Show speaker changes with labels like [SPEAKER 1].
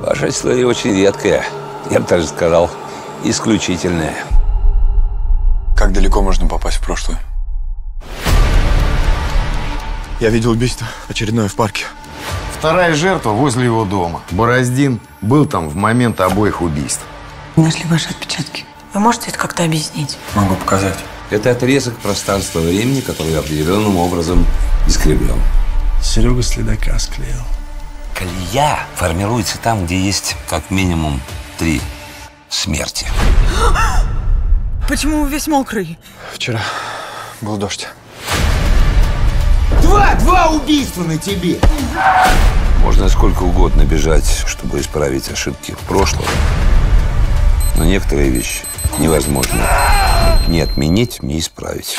[SPEAKER 1] Ваша история очень редкая. Я бы даже сказал, исключительная.
[SPEAKER 2] Как далеко можно попасть в прошлое? Я видел убийство. Очередное в парке.
[SPEAKER 3] Вторая жертва возле его дома. Бороздин был там в момент обоих убийств.
[SPEAKER 4] Нашли ваши отпечатки. Вы можете это как-то объяснить?
[SPEAKER 2] Могу показать.
[SPEAKER 1] Это отрезок пространства-времени, который определенным образом искривлен.
[SPEAKER 5] Серега следака склеил.
[SPEAKER 1] Колея формируется там, где есть как минимум три смерти.
[SPEAKER 4] Почему вы весь мокрый?
[SPEAKER 2] Вчера был дождь.
[SPEAKER 3] Два, два убийства на тебе!
[SPEAKER 1] Можно сколько угодно бежать, чтобы исправить ошибки прошлого. Но некоторые вещи невозможно ни отменить, ни исправить.